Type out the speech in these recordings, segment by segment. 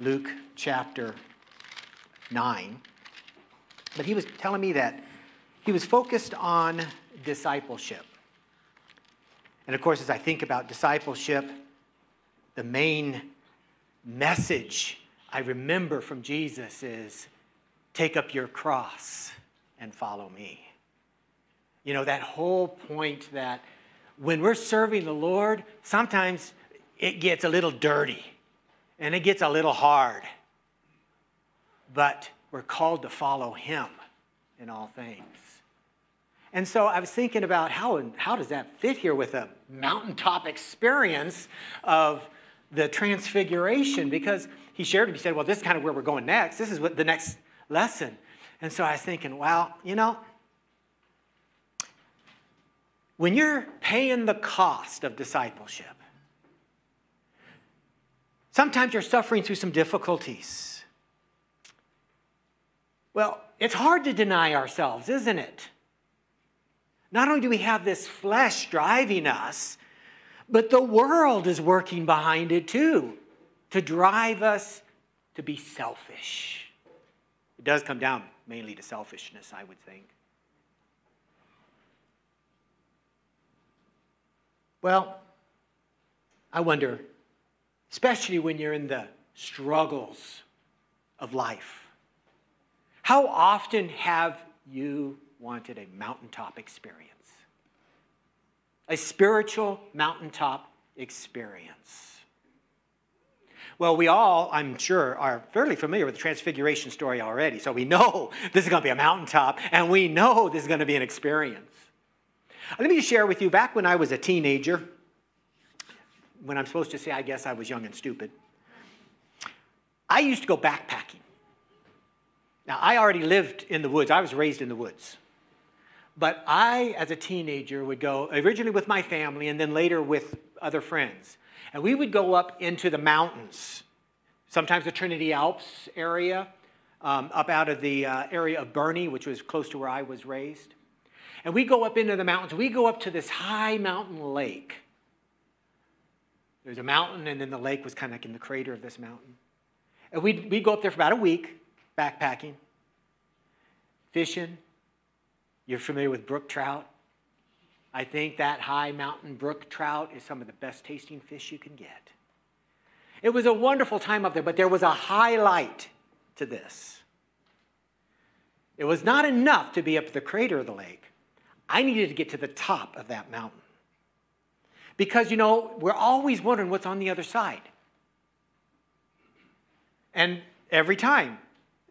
Luke chapter 9. But he was telling me that he was focused on discipleship. And of course, as I think about discipleship, the main message I remember from Jesus is take up your cross and follow me. You know, that whole point that when we're serving the Lord, sometimes it gets a little dirty and it gets a little hard. But we're called to follow Him in all things. And so I was thinking about how, how does that fit here with a mountaintop experience of the transfiguration? Because he shared it, he said, well, this is kind of where we're going next. This is what the next lesson. And so I was thinking, well, you know, when you're paying the cost of discipleship, sometimes you're suffering through some difficulties. Well, it's hard to deny ourselves, isn't it? Not only do we have this flesh driving us, but the world is working behind it too to drive us to be selfish. It does come down mainly to selfishness, I would think. Well, I wonder, especially when you're in the struggles of life, how often have you wanted a mountaintop experience? A spiritual mountaintop experience. Well, we all, I'm sure, are fairly familiar with the Transfiguration story already. So we know this is going to be a mountaintop, and we know this is going to be an experience. Let me share with you back when I was a teenager, when I'm supposed to say, I guess I was young and stupid, I used to go backpacking. Now, I already lived in the woods, I was raised in the woods. But I, as a teenager, would go originally with my family and then later with other friends. And we would go up into the mountains, sometimes the Trinity Alps area, um, up out of the uh, area of Burney, which was close to where I was raised. And we go up into the mountains. We go up to this high mountain lake. There's a mountain, and then the lake was kind of like in the crater of this mountain. And we'd, we'd go up there for about a week, backpacking, fishing. You're familiar with brook trout? I think that high mountain brook trout is some of the best tasting fish you can get. It was a wonderful time up there, but there was a highlight to this. It was not enough to be up the crater of the lake. I needed to get to the top of that mountain. Because, you know, we're always wondering what's on the other side. And every time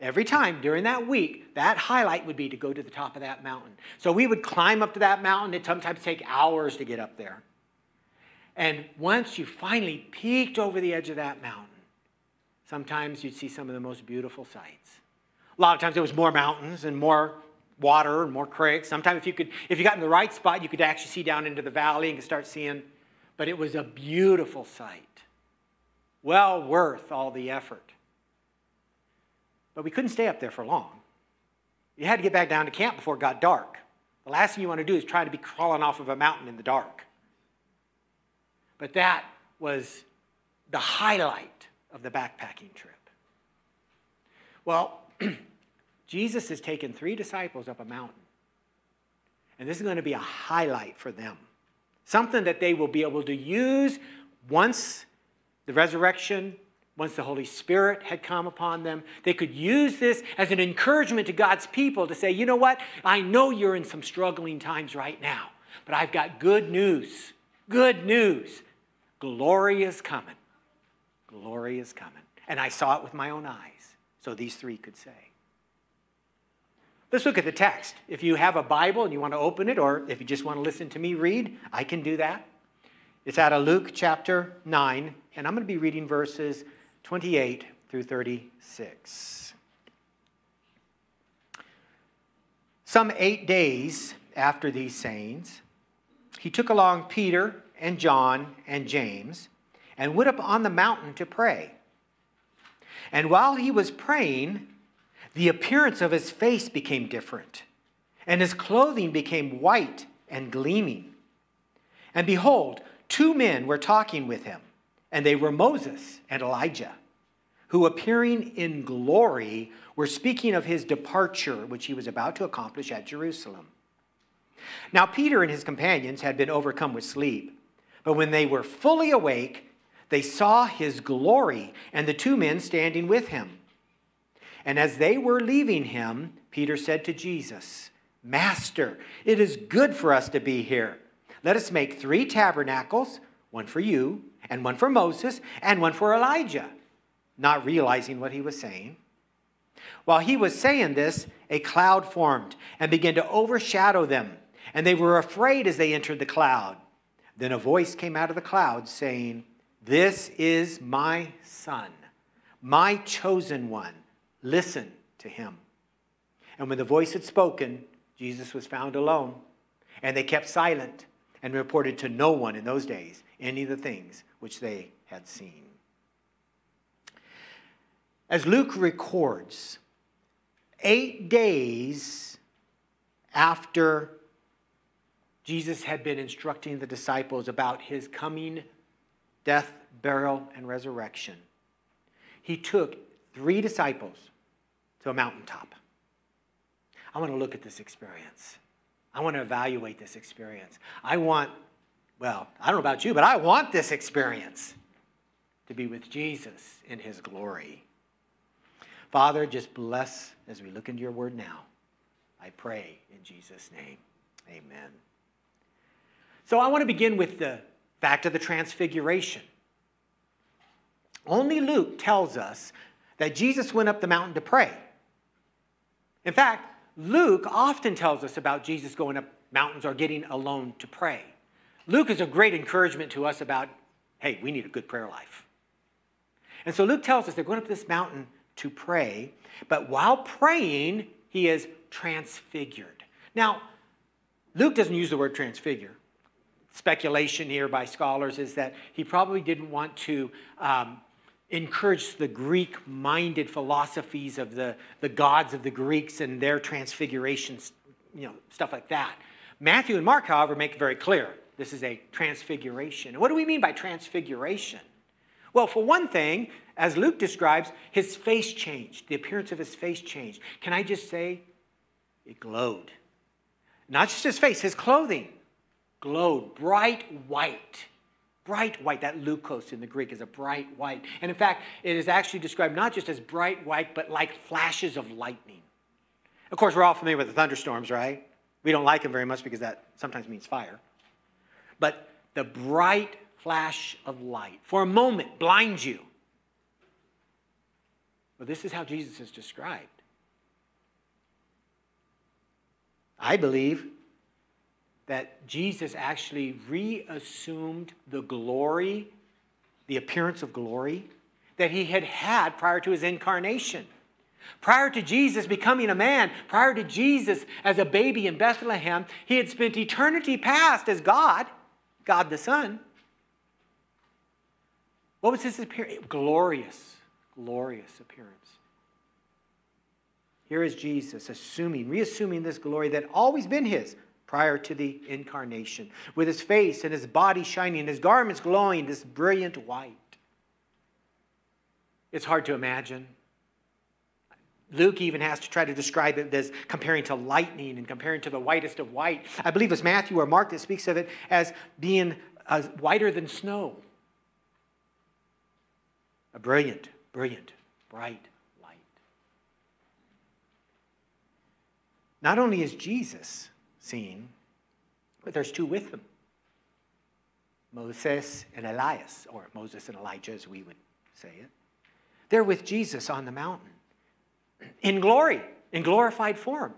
Every time during that week, that highlight would be to go to the top of that mountain. So we would climb up to that mountain. It'd sometimes take hours to get up there. And once you finally peeked over the edge of that mountain, sometimes you'd see some of the most beautiful sights. A lot of times it was more mountains and more water and more creeks. Sometimes if you could, if you got in the right spot, you could actually see down into the valley and could start seeing. But it was a beautiful sight. Well worth all the effort. But we couldn't stay up there for long. You had to get back down to camp before it got dark. The last thing you want to do is try to be crawling off of a mountain in the dark. But that was the highlight of the backpacking trip. Well, Jesus has taken three disciples up a mountain. And this is going to be a highlight for them. Something that they will be able to use once the resurrection once the Holy Spirit had come upon them. They could use this as an encouragement to God's people to say, you know what? I know you're in some struggling times right now, but I've got good news. Good news. Glory is coming. Glory is coming. And I saw it with my own eyes, so these three could say. Let's look at the text. If you have a Bible and you want to open it, or if you just want to listen to me read, I can do that. It's out of Luke chapter 9, and I'm going to be reading verses 28 through 36. Some eight days after these sayings, he took along Peter and John and James and went up on the mountain to pray. And while he was praying, the appearance of his face became different, and his clothing became white and gleaming. And behold, two men were talking with him and they were Moses and Elijah, who appearing in glory were speaking of his departure, which he was about to accomplish at Jerusalem. Now, Peter and his companions had been overcome with sleep, but when they were fully awake, they saw his glory and the two men standing with him. And as they were leaving him, Peter said to Jesus, Master, it is good for us to be here. Let us make three tabernacles one for you, and one for Moses, and one for Elijah not realizing what he was saying. While he was saying this, a cloud formed and began to overshadow them, and they were afraid as they entered the cloud. Then a voice came out of the cloud saying, This is my son, my chosen one. Listen to him. And when the voice had spoken, Jesus was found alone, and they kept silent and reported to no one in those days any of the things which they had seen. As Luke records, eight days after Jesus had been instructing the disciples about his coming death, burial, and resurrection, he took three disciples to a mountaintop. I want to look at this experience. I want to evaluate this experience. I want, well, I don't know about you, but I want this experience to be with Jesus in his glory. Father, just bless as we look into your word now. I pray in Jesus' name. Amen. So I want to begin with the fact of the transfiguration. Only Luke tells us that Jesus went up the mountain to pray. In fact, Luke often tells us about Jesus going up mountains or getting alone to pray. Luke is a great encouragement to us about, hey, we need a good prayer life. And so Luke tells us they're going up this mountain to pray, but while praying, he is transfigured. Now, Luke doesn't use the word transfigure. Speculation here by scholars is that he probably didn't want to um, encourage the Greek minded philosophies of the, the gods of the Greeks and their transfigurations, you know, stuff like that. Matthew and Mark, however, make it very clear this is a transfiguration. What do we mean by transfiguration? Well, for one thing, as Luke describes, his face changed. The appearance of his face changed. Can I just say, it glowed. Not just his face, his clothing glowed bright white. Bright white. That leukos in the Greek is a bright white. And in fact, it is actually described not just as bright white, but like flashes of lightning. Of course, we're all familiar with the thunderstorms, right? We don't like them very much because that sometimes means fire. But the bright flash of light for a moment blinds you well, this is how Jesus is described. I believe that Jesus actually reassumed the glory, the appearance of glory that he had had prior to his incarnation. Prior to Jesus becoming a man, prior to Jesus as a baby in Bethlehem, he had spent eternity past as God, God the Son. What was his appearance? Glorious glorious appearance. Here is Jesus assuming, reassuming this glory that always been his prior to the incarnation, with his face and his body shining, his garments glowing this brilliant white. It's hard to imagine. Luke even has to try to describe it as comparing to lightning and comparing to the whitest of white. I believe it's Matthew or Mark that speaks of it as being uh, whiter than snow. A brilliant, brilliant, bright light. Not only is Jesus seen, but there's two with him Moses and Elias, or Moses and Elijah as we would say it. They're with Jesus on the mountain in glory, in glorified form.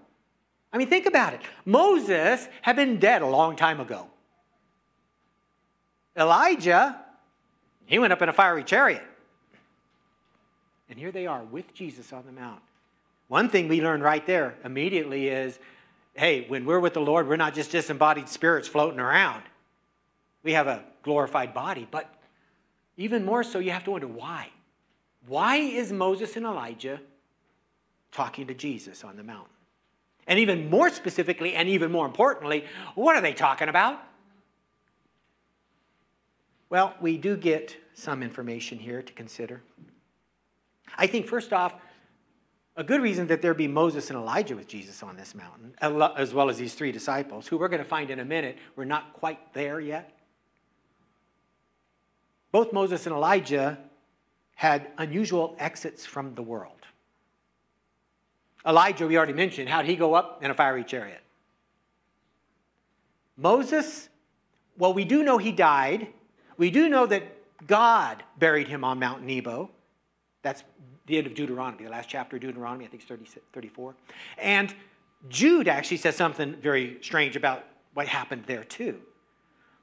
I mean, think about it. Moses had been dead a long time ago. Elijah, he went up in a fiery chariot. And here they are with Jesus on the mount. One thing we learn right there immediately is hey, when we're with the Lord, we're not just disembodied spirits floating around. We have a glorified body. But even more so, you have to wonder why. Why is Moses and Elijah talking to Jesus on the mountain? And even more specifically, and even more importantly, what are they talking about? Well, we do get some information here to consider. I think, first off, a good reason that there be Moses and Elijah with Jesus on this mountain, as well as these three disciples, who we're going to find in a minute, we're not quite there yet. Both Moses and Elijah had unusual exits from the world. Elijah, we already mentioned, how did he go up in a fiery chariot? Moses, well, we do know he died. We do know that God buried him on Mount Nebo. That's the end of Deuteronomy, the last chapter of Deuteronomy, I think it's 30, 34. And Jude actually says something very strange about what happened there too.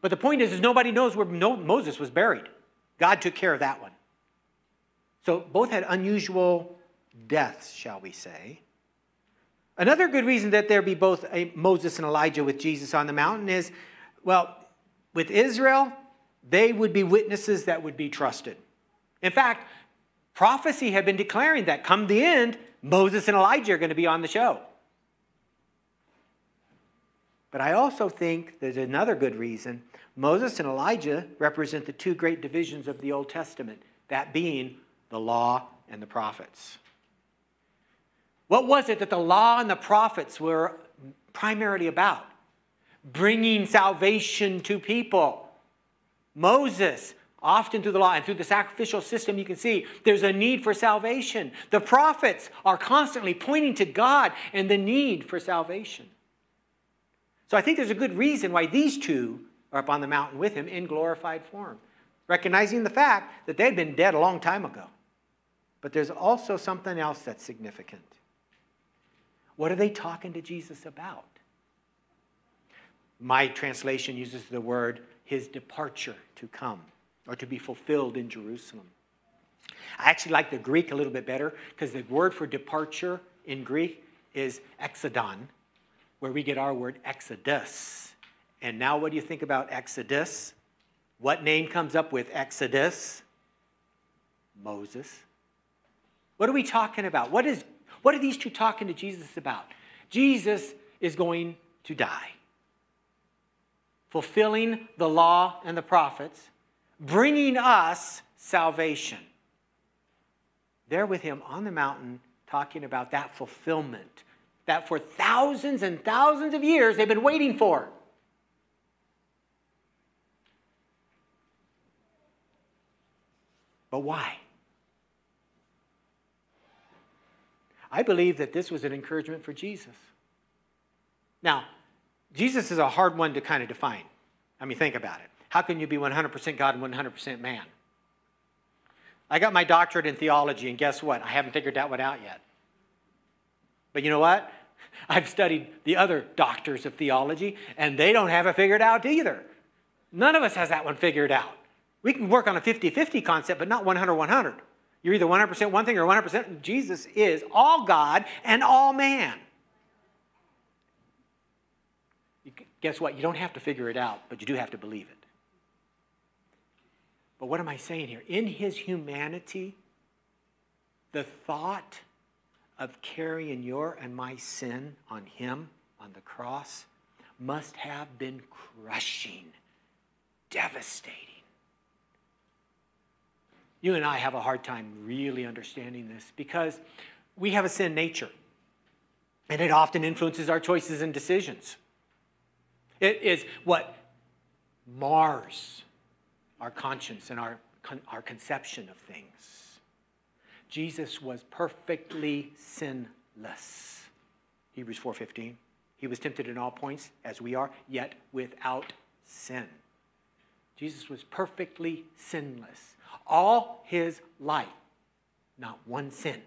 But the point is, is nobody knows where Moses was buried. God took care of that one. So both had unusual deaths, shall we say. Another good reason that there be both Moses and Elijah with Jesus on the mountain is, well, with Israel, they would be witnesses that would be trusted. In fact, prophecy had been declaring that come the end, Moses and Elijah are going to be on the show. But I also think there's another good reason. Moses and Elijah represent the two great divisions of the Old Testament, that being the law and the prophets. What was it that the law and the prophets were primarily about? Bringing salvation to people. Moses Often through the law and through the sacrificial system, you can see there's a need for salvation. The prophets are constantly pointing to God and the need for salvation. So I think there's a good reason why these two are up on the mountain with him in glorified form, recognizing the fact that they'd been dead a long time ago. But there's also something else that's significant. What are they talking to Jesus about? My translation uses the word his departure to come or to be fulfilled in Jerusalem. I actually like the Greek a little bit better because the word for departure in Greek is exodon, where we get our word exodus. And now, what do you think about exodus? What name comes up with exodus? Moses. What are we talking about? What, is, what are these two talking to Jesus about? Jesus is going to die, fulfilling the law and the prophets bringing us salvation. They're with him on the mountain talking about that fulfillment that for thousands and thousands of years they've been waiting for. But why? I believe that this was an encouragement for Jesus. Now, Jesus is a hard one to kind of define. I mean, think about it. How can you be 100% God and 100% man? I got my doctorate in theology, and guess what? I haven't figured that one out yet. But you know what? I've studied the other doctors of theology, and they don't have it figured out either. None of us has that one figured out. We can work on a 50 50 concept, but not 100 100. You're either 100% one thing or 100%. Jesus is all God and all man. Guess what? You don't have to figure it out, but you do have to believe it. But what am I saying here? In his humanity, the thought of carrying your and my sin on him on the cross must have been crushing, devastating. You and I have a hard time really understanding this because we have a sin nature, and it often influences our choices and decisions. It is what mars our conscience and our, our conception of things. Jesus was perfectly sinless. Hebrews 4:15. He was tempted in all points as we are, yet without sin. Jesus was perfectly sinless. All his life, not one sin.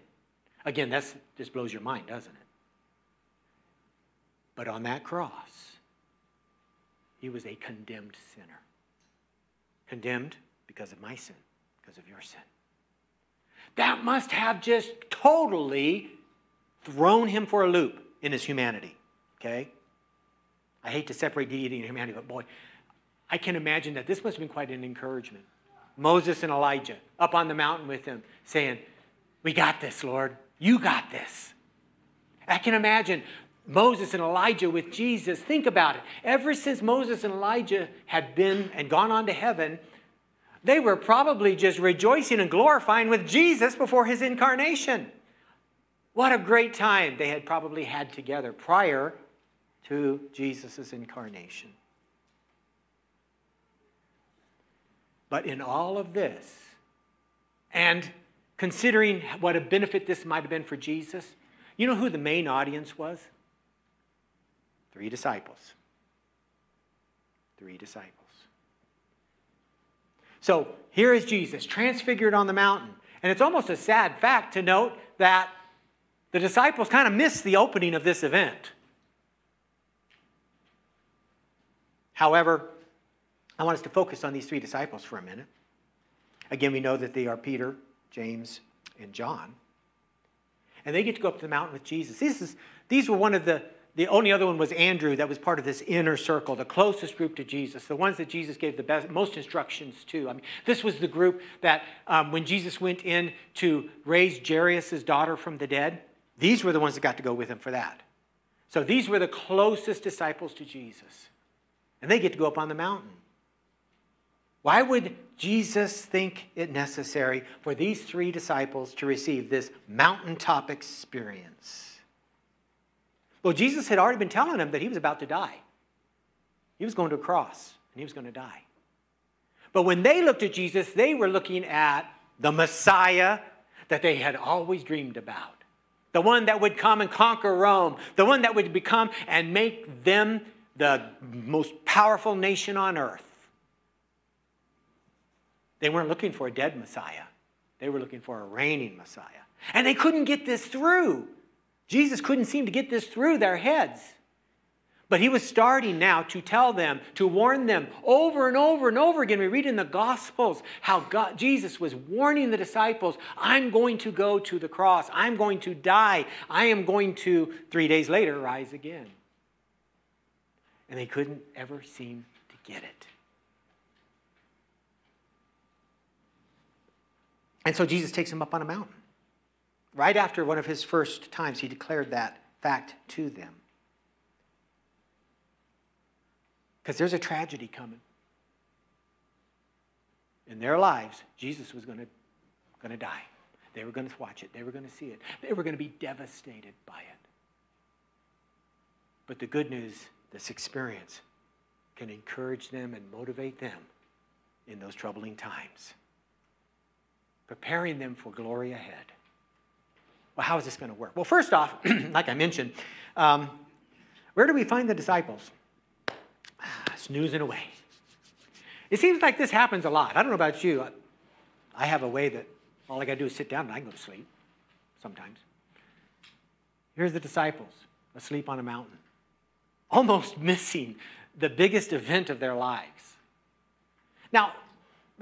Again, that just blows your mind, doesn't it? But on that cross, he was a condemned sinner condemned because of my sin, because of your sin. That must have just totally thrown him for a loop in his humanity, okay? I hate to separate deity and humanity, but boy, I can imagine that this must have been quite an encouragement. Moses and Elijah up on the mountain with him saying, We got this, Lord. You got this. I can imagine Moses and Elijah with Jesus. Think about it. Ever since Moses and Elijah had been and gone on to heaven, They were probably just rejoicing and glorifying with Jesus before his incarnation. What a great time they had probably had together prior to Jesus' incarnation. But in all of this, and considering what a benefit this might have been for Jesus, you know who the main audience was? Three disciples. Three disciples. So here is Jesus transfigured on the mountain. And it's almost a sad fact to note that the disciples kind of missed the opening of this event. However, I want us to focus on these three disciples for a minute. Again, we know that they are Peter, James, and John. And they get to go up to the mountain with Jesus. These, is, these were one of the, the only other one was Andrew that was part of this inner circle, the closest group to Jesus, the ones that Jesus gave the best, most instructions to. I mean, this was the group that um, when Jesus went in to raise Jairus' daughter from the dead, these were the ones that got to go with him for that. So these were the closest disciples to Jesus. And they get to go up on the mountain. Why would Jesus think it necessary for these three disciples to receive this mountaintop experience? Well, Jesus had already been telling them that he was about to die. He was going to a cross and he was going to die. But when they looked at Jesus, they were looking at the Messiah that they had always dreamed about. The one that would come and conquer Rome, the one that would become and make them the most powerful nation on earth. They weren't looking for a dead Messiah, they were looking for a reigning Messiah. And they couldn't get this through. Jesus couldn't seem to get this through their heads. But he was starting now to tell them, to warn them over and over and over again. We read in the Gospels how God, Jesus was warning the disciples I'm going to go to the cross, I'm going to die, I am going to, three days later, rise again. And they couldn't ever seem to get it. And so Jesus takes him up on a mountain. Right after one of his first times, he declared that fact to them. Because there's a tragedy coming. In their lives, Jesus was going to, die. They were going to watch it, they were going to see it, they were going to be devastated by it. But the good news, this experience, can encourage them and motivate them in those troubling times preparing them for glory ahead. Well, how is this going to work? Well, first off, like I mentioned, um, where do we find the disciples? Snoozing away. It seems like this happens a lot. I don't know about you. I have a way that all I got to do is sit down and I can go to sleep sometimes. Here's the disciples asleep on a mountain, almost missing the biggest event of their lives. Now,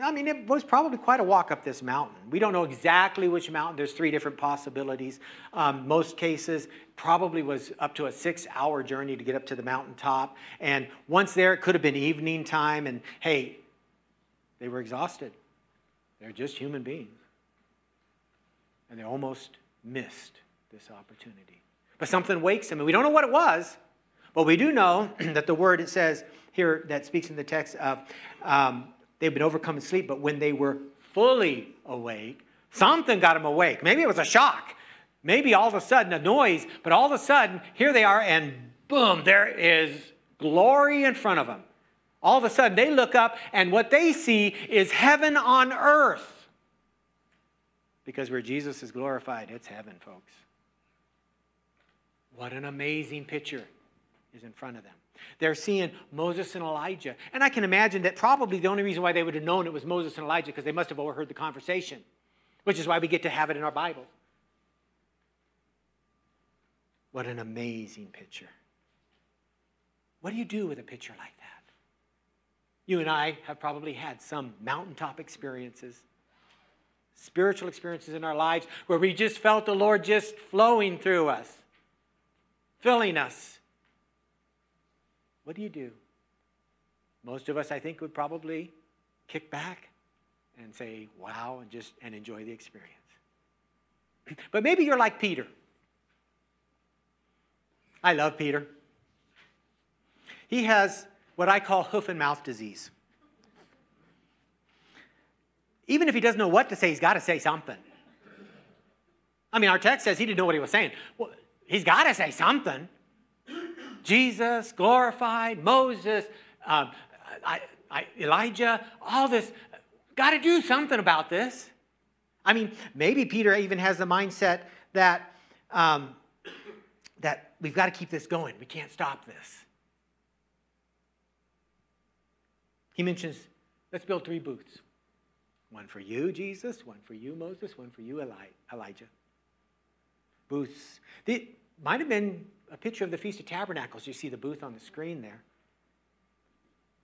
I mean, it was probably quite a walk up this mountain. We don't know exactly which mountain. There's three different possibilities. Um, most cases probably was up to a six hour journey to get up to the mountaintop. And once there, it could have been evening time. And hey, they were exhausted. They're just human beings. And they almost missed this opportunity. But something wakes them, and we don't know what it was. But we do know that the word it says here that speaks in the text of um, They've been overcome in sleep, but when they were fully awake, something got them awake. Maybe it was a shock. Maybe all of a sudden a noise, but all of a sudden, here they are, and boom, there is glory in front of them. All of a sudden, they look up, and what they see is heaven on earth. Because where Jesus is glorified, it's heaven, folks. What an amazing picture is in front of them. They're seeing Moses and Elijah. And I can imagine that probably the only reason why they would have known it was Moses and Elijah because they must have overheard the conversation, which is why we get to have it in our Bible. What an amazing picture. What do you do with a picture like that? You and I have probably had some mountaintop experiences, spiritual experiences in our lives where we just felt the Lord just flowing through us, filling us what do you do? Most of us, I think, would probably kick back and say, wow, and just and enjoy the experience. But maybe you're like Peter. I love Peter. He has what I call hoof and mouth disease. even if he doesn't know what to say, he's got to say something. I mean, our text says he didn't know what he was saying. Well, he's got to say something. Jesus, glorified, Moses, um, I, I, Elijah, all this. Got to do something about this. I mean, maybe Peter even has the mindset that, um, that we've got to keep this going. We can't stop this. He mentions, let's build three booths one for you, Jesus, one for you, Moses, one for you, Elijah. Booths. It might have been a picture of the Feast of Tabernacles. You see the booth on the screen there.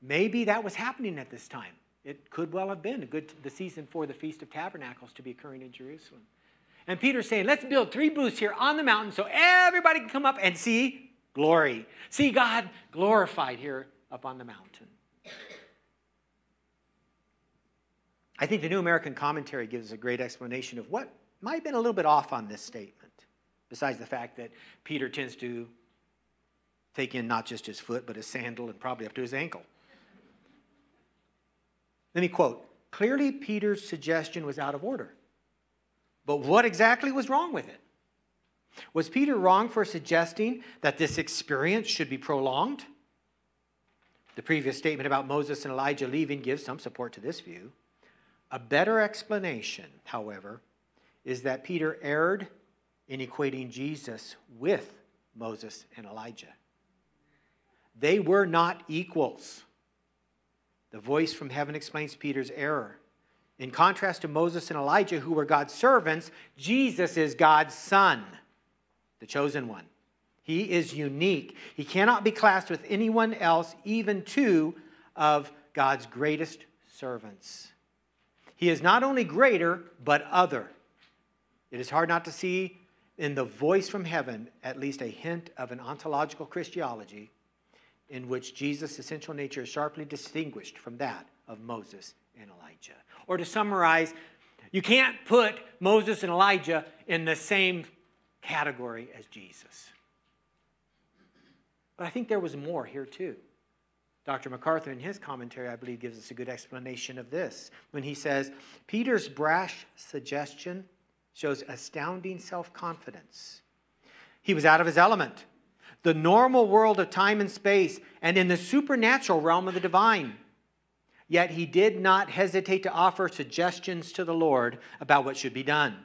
Maybe that was happening at this time. It could well have been a good the season for the Feast of Tabernacles to be occurring in Jerusalem. And Peter's saying, let's build three booths here on the mountain so everybody can come up and see glory. See God glorified here up on the mountain. I think the New American Commentary gives a great explanation of what might have been a little bit off on this statement, besides the fact that Peter tends to take in not just his foot, but his sandal and probably up to his ankle. Let me quote Clearly, Peter's suggestion was out of order. But what exactly was wrong with it? Was Peter wrong for suggesting that this experience should be prolonged? The previous statement about Moses and Elijah leaving gives some support to this view. A better explanation, however, is that Peter erred in equating Jesus with Moses and Elijah. They were not equals. The voice from heaven explains Peter's error. In contrast to Moses and Elijah, who were God's servants, Jesus is God's son, the chosen one. He is unique. He cannot be classed with anyone else, even two of God's greatest servants. He is not only greater, but other. It is hard not to see in the voice from heaven at least a hint of an ontological Christology in which Jesus' essential nature is sharply distinguished from that of Moses and Elijah. Or to summarize, you can't put Moses and Elijah in the same category as Jesus. But I think there was more here too. Dr. MacArthur, in his commentary, I believe, gives us a good explanation of this when he says Peter's brash suggestion shows astounding self confidence. He was out of his element, the normal world of time and space, and in the supernatural realm of the divine. Yet he did not hesitate to offer suggestions to the Lord about what should be done.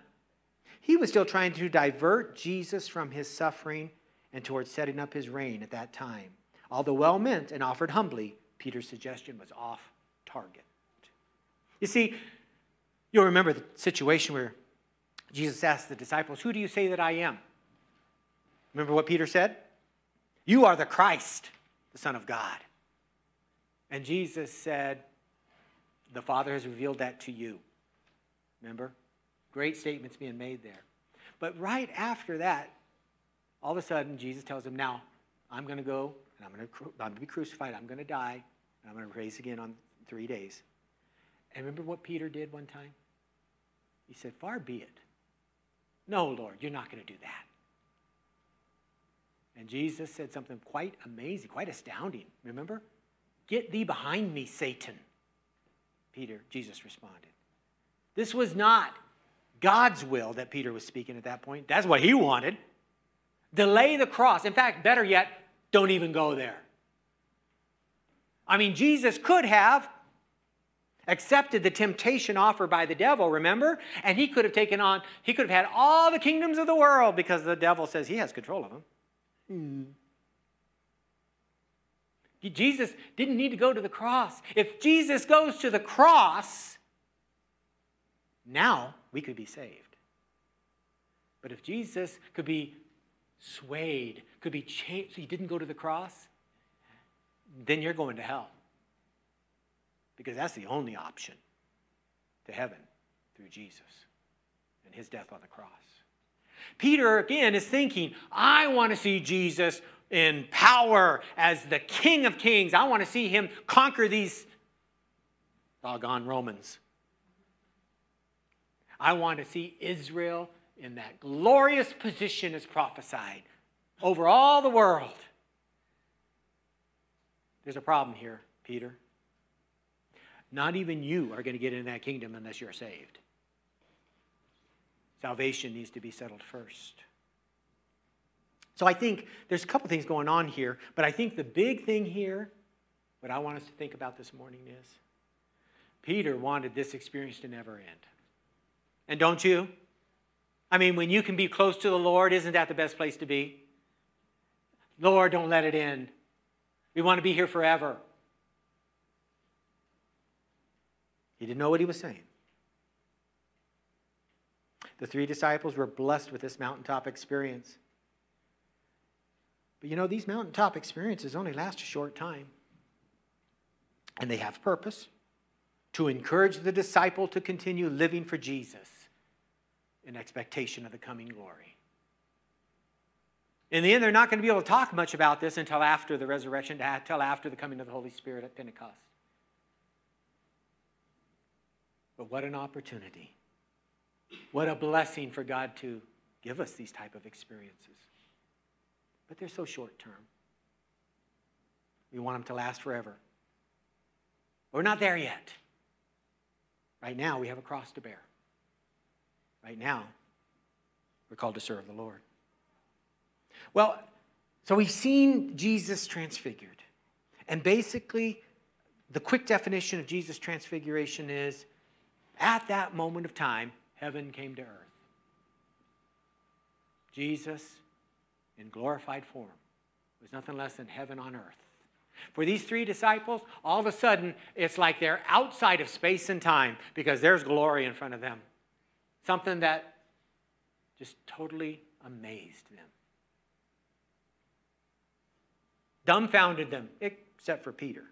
He was still trying to divert Jesus from his suffering and towards setting up his reign at that time. Although well meant and offered humbly, Peter's suggestion was off target. You see, you'll remember the situation where Jesus asked the disciples, Who do you say that I am? Remember what Peter said? You are the Christ, the Son of God. And Jesus said, The Father has revealed that to you. Remember? Great statements being made there. But right after that, all of a sudden, Jesus tells him, Now, I'm going to go and I'm going to, be crucified, I'm going to die, and I'm going to raise again on three days. And remember what Peter did one time? He said, Far be it. No, Lord, you're not going to do that. And Jesus said something quite amazing, quite astounding. Remember? Get thee behind me, Satan. Peter, Jesus responded. This was not God's will that Peter was speaking at that point. That's what he wanted. Delay the cross. In fact, better yet, don't even go there. I mean, Jesus could have accepted the temptation offered by the devil, remember? And he could have taken on, he could have had all the kingdoms of the world because the devil says he has control of them. Mm. Jesus didn't need to go to the cross. If Jesus goes to the cross, now we could be saved. But if Jesus could be swayed, could be changed, so he didn't go to the cross, then you're going to hell. Because that's the only option to heaven through Jesus and his death on the cross. Peter, again, is thinking, I want to see Jesus in power as the King of Kings. I want to see him conquer these doggone Romans. I want to see Israel in that glorious position as prophesied over all the world. There's a problem here, Peter. Not even you are going to get in that kingdom unless you're saved. Salvation needs to be settled first. So I think there's a couple things going on here, but I think the big thing here, what I want us to think about this morning is Peter wanted this experience to never end. And don't you? I mean, when you can be close to the Lord, isn't that the best place to be? Lord, don't let it end. We want to be here forever. He didn't know what he was saying. The three disciples were blessed with this mountaintop experience. But you know, these mountaintop experiences only last a short time. And they have purpose to encourage the disciple to continue living for Jesus in expectation of the coming glory. In the end, they're not going to be able to talk much about this until after the resurrection, until after the coming of the Holy Spirit at Pentecost. But what an opportunity. What a blessing for God to give us these type of experiences. But they're so short term. We want them to last forever. We're not there yet. Right now, we have a cross to bear. Right now, we're called to serve the Lord. Well, so we've seen Jesus transfigured. And basically, the quick definition of Jesus' transfiguration is at that moment of time, heaven came to earth. Jesus, in glorified form, was nothing less than heaven on earth. For these three disciples, all of a sudden, it's like they're outside of space and time because there's glory in front of them. Something that just totally amazed them. Dumbfounded them, except for Peter.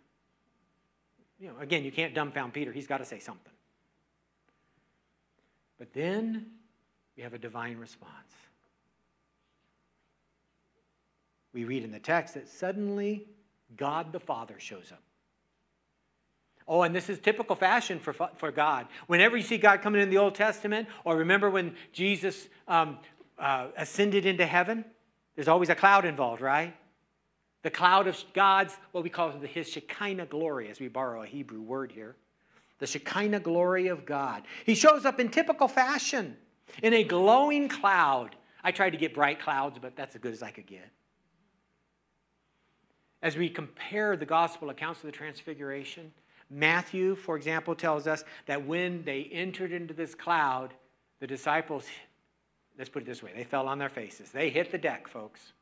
You know, again, you can't dumbfound Peter. He's got to say something. But then we have a divine response. We read in the text that suddenly God the Father shows up. Oh, and this is typical fashion for, for God. Whenever you see God coming in the Old Testament, or remember when Jesus um, uh, ascended into heaven, there's always a cloud involved, right? The cloud of God's, what we call the, his Shekinah glory, as we borrow a Hebrew word here. The Shekinah glory of God. He shows up in typical fashion, in a glowing cloud. I tried to get bright clouds, but that's as good as I could get. As we compare the gospel accounts of the Transfiguration, Matthew, for example, tells us that when they entered into this cloud, the disciples, let's put it this way, they fell on their faces. They hit the deck, folks.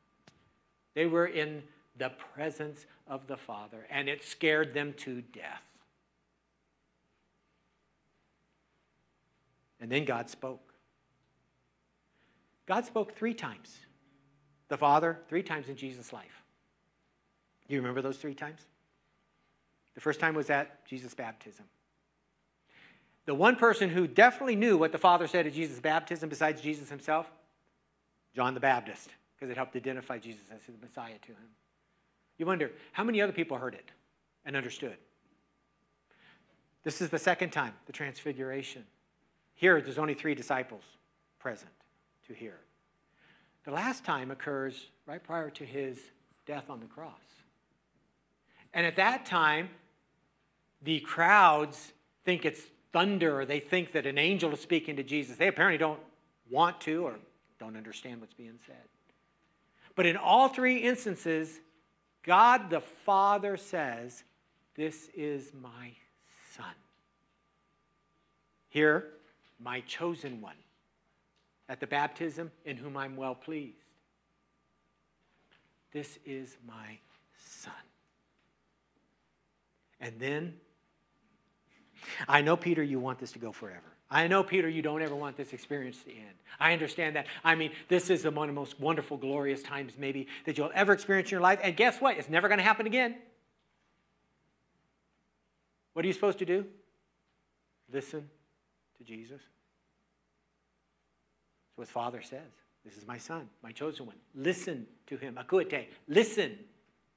They were in the presence of the Father, and it scared them to death. And then God spoke. God spoke three times. The Father, three times in Jesus' life. You remember those three times? The first time was at Jesus' baptism. The one person who definitely knew what the Father said at Jesus' baptism, besides Jesus himself, John the Baptist, because it helped identify Jesus as the Messiah to him. You wonder, how many other people heard it and understood? This is the second time, the transfiguration. Here, there's only three disciples present to hear. The last time occurs right prior to his death on the cross. And at that time, the crowds think it's thunder or they think that an angel is speaking to Jesus. They apparently don't want to or don't understand what's being said. But in all three instances, God the Father says, This is my Son. Here, my chosen one. At the baptism, in whom I'm well pleased. This is my Son. And then, I know, Peter, you want this to go forever. I know, Peter, you don't ever want this experience to end. I understand that. I mean, this is one of the most wonderful, glorious times, maybe, that you'll ever experience in your life. And guess what? It's never going to happen again. What are you supposed to do? Listen to Jesus. That's what Father says. This is my son, my chosen one. Listen to him. Akute. Listen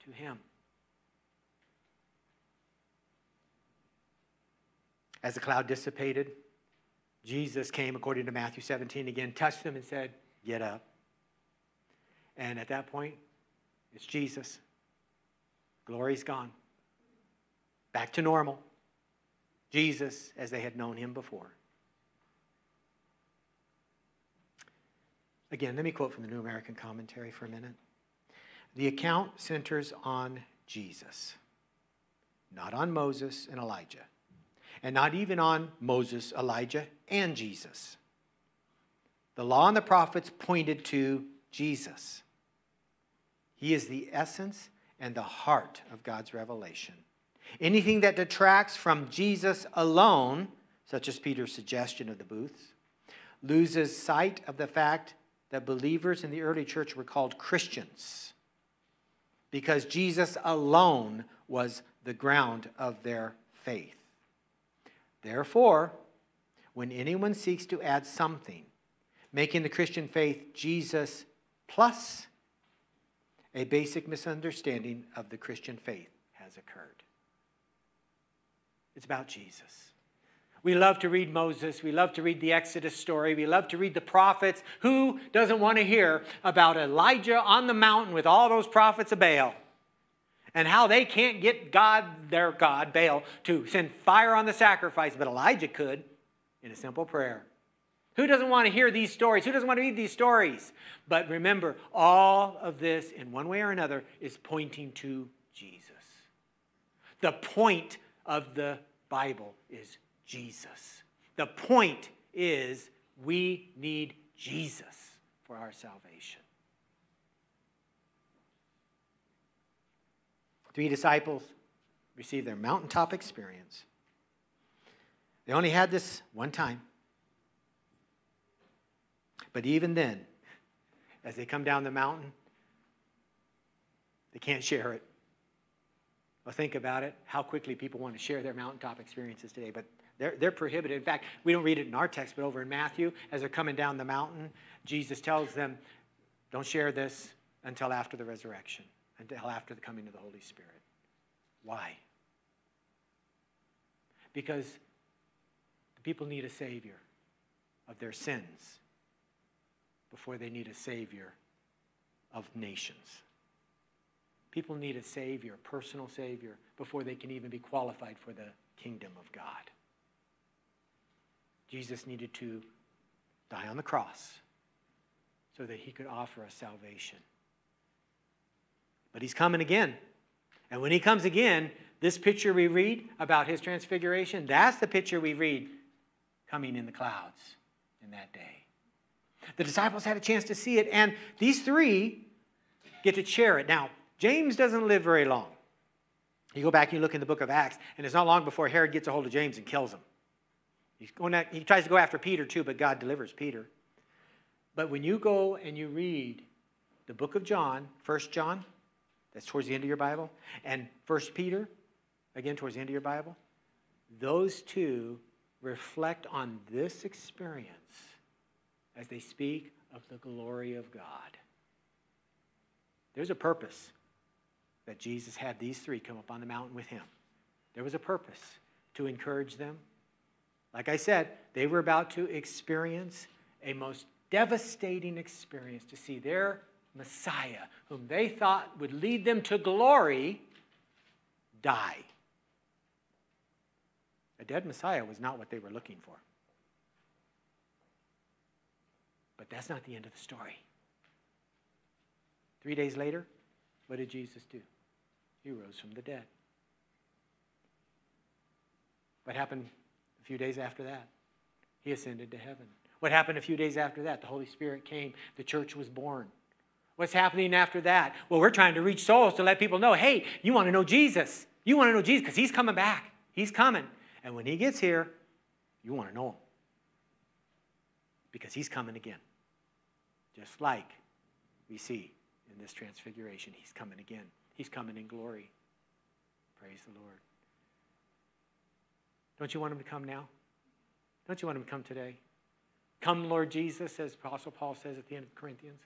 to him. As the cloud dissipated, Jesus came, according to Matthew 17, again, touched them and said, Get up. And at that point, it's Jesus. Glory's gone. Back to normal. Jesus as they had known him before. Again, let me quote from the New American Commentary for a minute. The account centers on Jesus, not on Moses and Elijah, and not even on Moses, Elijah, and Jesus. The law and the prophets pointed to Jesus. He is the essence and the heart of God's revelation. Anything that detracts from Jesus alone, such as Peter's suggestion of the booths, loses sight of the fact that believers in the early church were called Christians because Jesus alone was the ground of their faith. Therefore, when anyone seeks to add something, making the Christian faith Jesus plus, a basic misunderstanding of the Christian faith has occurred. It's about Jesus. We love to read Moses. We love to read the Exodus story. We love to read the prophets. Who doesn't want to hear about Elijah on the mountain with all those prophets of Baal? And how they can't get God, their God, Baal, to send fire on the sacrifice, but Elijah could in a simple prayer. Who doesn't want to hear these stories? Who doesn't want to read these stories? But remember, all of this, in one way or another, is pointing to Jesus. The point of the Bible is Jesus. The point is we need Jesus for our salvation. Three disciples received their mountaintop experience. They only had this one time. But even then, as they come down the mountain, they can't share it. Well, think about it, how quickly people want to share their mountaintop experiences today, but they're, they're prohibited. In fact, we don't read it in our text, but over in Matthew, as they're coming down the mountain, Jesus tells them, don't share this until after the resurrection, until after the coming of the Holy Spirit. Why? Because the people need a Savior of their sins before they need a Savior of nations. People need a Savior, personal Savior, before they can even be qualified for the kingdom of God. Jesus needed to die on the cross so that he could offer us salvation. But he's coming again. And when he comes again, this picture we read about his transfiguration, that's the picture we read coming in the clouds in that day. The disciples had a chance to see it, and these three get to share it. Now, James doesn't live very long. You go back and you look in the book of Acts, and it's not long before Herod gets a hold of James and kills him. He's going he tries to go after Peter too, but God delivers Peter. But when you go and you read the book of John, First John, that's towards the end of your Bible, and First Peter, again towards the end of your Bible, those two reflect on this experience as they speak of the glory of God. There's a purpose that Jesus had these three come up on the mountain with him. There was a purpose to encourage them. Like I said, they were about to experience a most devastating experience to see their Messiah, whom they thought would lead them to glory, die. A dead Messiah was not what they were looking for. But that's not the end of the story. Three days later, what did Jesus do? He rose from the dead. What happened a few days after that? He ascended to heaven. What happened a few days after that? The Holy Spirit came, the church was born. What's happening after that? Well, we're trying to reach souls to let people know hey, you want to know Jesus. You want to know Jesus because he's coming back. He's coming. And when he gets here, you want to know him because he's coming again. Just like we see in this transfiguration, he's coming again. He's coming in glory. Praise the Lord. Don't you want him to come now? Don't you want him to come today? Come, Lord Jesus, as Apostle Paul says at the end of Corinthians.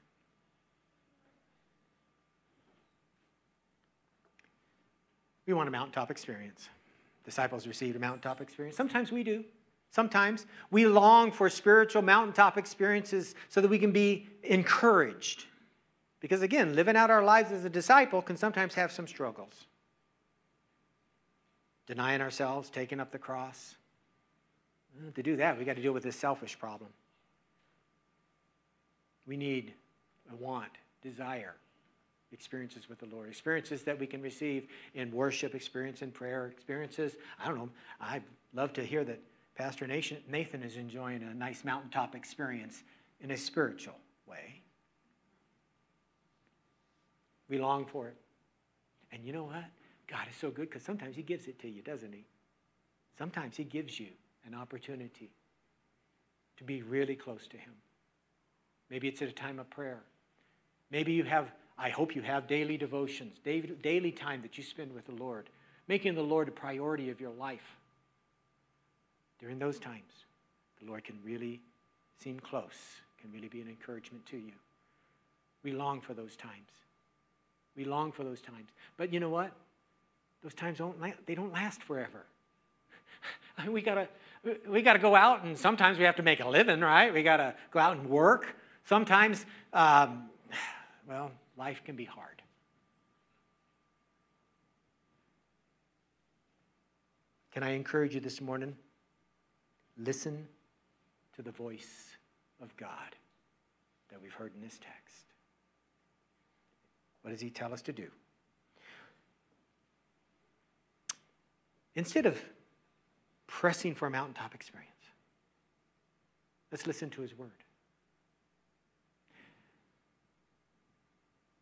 We want a mountaintop experience. Disciples received a mountaintop experience. Sometimes we do. Sometimes we long for spiritual mountaintop experiences so that we can be encouraged. Because again, living out our lives as a disciple can sometimes have some struggles. Denying ourselves, taking up the cross, To do that, we got to deal with this selfish problem. We need a want, desire, experiences with the Lord, experiences that we can receive in worship, experience in prayer, experiences. I don't know. I'd love to hear that Pastor Nathan is enjoying a nice mountaintop experience in a spiritual way. We long for it. And you know what? God is so good because sometimes He gives it to you, doesn't He? Sometimes He gives you an opportunity to be really close to Him. Maybe it's at a time of prayer. Maybe you have, I hope you have daily devotions, daily time that you spend with the Lord, making the Lord a priority of your life. During those times, the Lord can really seem close, can really be an encouragement to you. We long for those times. We long for those times. But you know what? Those times don't they don't last forever. I mean, we gotta we gotta go out, and sometimes we have to make a living, right? We gotta go out and work. Sometimes, um, well, life can be hard. Can I encourage you this morning? Listen to the voice of God that we've heard in this text. What does he tell us to do? Instead of pressing for a mountaintop experience, let's listen to his word.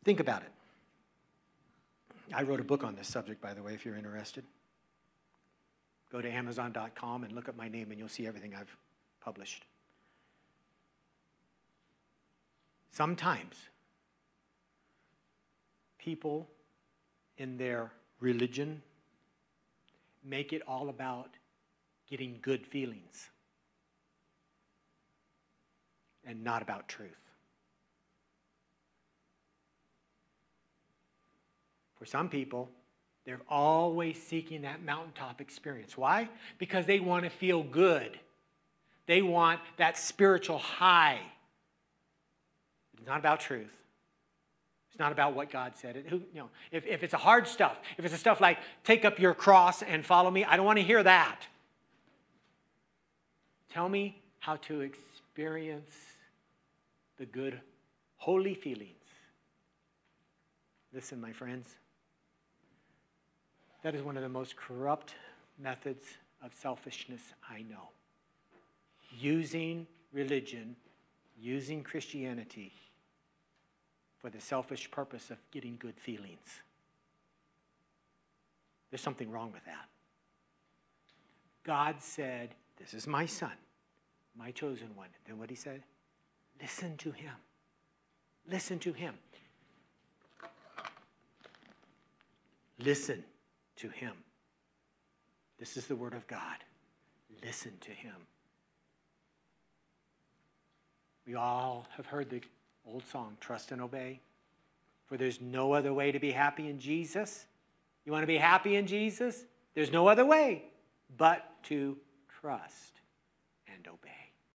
Think about it. I wrote a book on this subject, by the way, if you're interested. Go to Amazon.com and look up my name, and you'll see everything I've published. Sometimes people in their religion make it all about getting good feelings and not about truth. For some people, they're always seeking that mountaintop experience. Why? Because they want to feel good. They want that spiritual high. It's not about truth. It's not about what God said. It, who, you know, if, if it's a hard stuff, if it's a stuff like take up your cross and follow me, I don't want to hear that. Tell me how to experience the good, holy feelings. Listen, my friends, that is one of the most corrupt methods of selfishness I know. Using religion, using Christianity for the selfish purpose of getting good feelings. There's something wrong with that. God said, This is my son, my chosen one. Then what he said? Listen to him. Listen to him. Listen to him. This is the word of God. Listen to him. We all have heard the old song, Trust and Obey. For there's no other way to be happy in Jesus. You want to be happy in Jesus? There's no other way but to trust and obey.